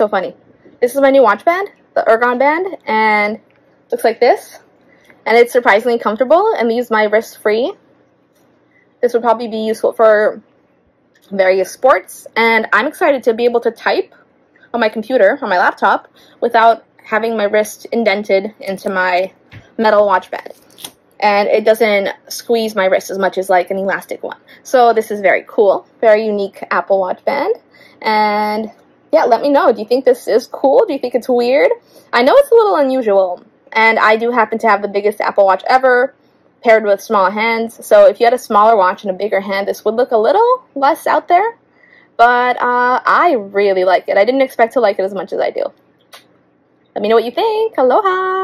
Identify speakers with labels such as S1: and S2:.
S1: so funny. This is my new watch band, the Ergon band, and looks like this. And it's surprisingly comfortable and leaves my wrist free. This would probably be useful for various sports, and I'm excited to be able to type on my computer, on my laptop, without having my wrist indented into my metal watch band. And it doesn't squeeze my wrist as much as like an elastic one. So this is very cool, very unique Apple Watch band. And yeah, let me know. Do you think this is cool? Do you think it's weird? I know it's a little unusual, and I do happen to have the biggest Apple Watch ever paired with small hands. So if you had a smaller watch and a bigger hand, this would look a little less out there. But uh, I really like it. I didn't expect to like it as much as I do. Let me know what you think. Aloha!